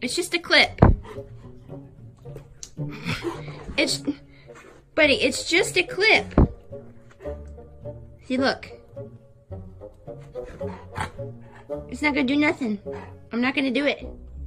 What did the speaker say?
it's just a clip. It's, buddy, it's just a clip. See, look. It's not gonna do nothing. I'm not gonna do it.